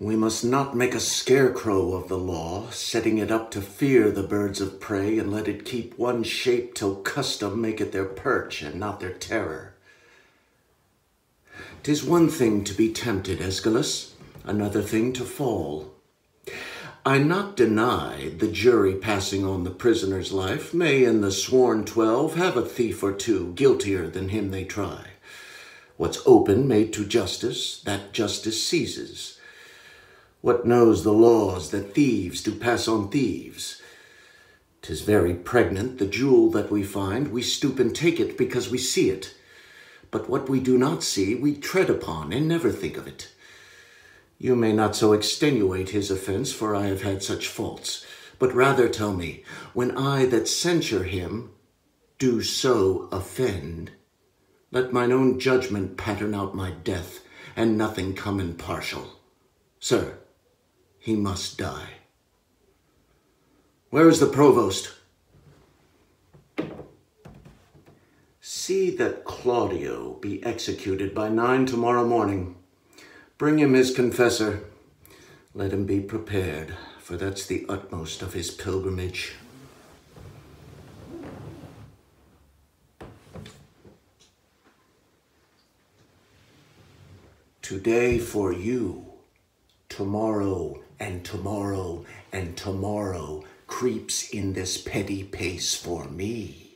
We must not make a scarecrow of the law, setting it up to fear the birds of prey, and let it keep one shape till custom make it their perch and not their terror. 'Tis one thing to be tempted, Escalus, another thing to fall. I not deny the jury passing on the prisoner's life may in the sworn twelve have a thief or two guiltier than him they try. What's open made to justice, that justice seizes. What knows the laws that thieves do pass on thieves? 'Tis very pregnant, the jewel that we find, we stoop and take it because we see it. But what we do not see, we tread upon and never think of it. You may not so extenuate his offence, for I have had such faults, but rather tell me, when I that censure him do so offend, let mine own judgment pattern out my death, and nothing come impartial. Sir, he must die. Where is the provost? See that Claudio be executed by nine tomorrow morning. Bring him his confessor. Let him be prepared, for that's the utmost of his pilgrimage. Today for you, tomorrow and tomorrow and tomorrow creeps in this petty pace for me.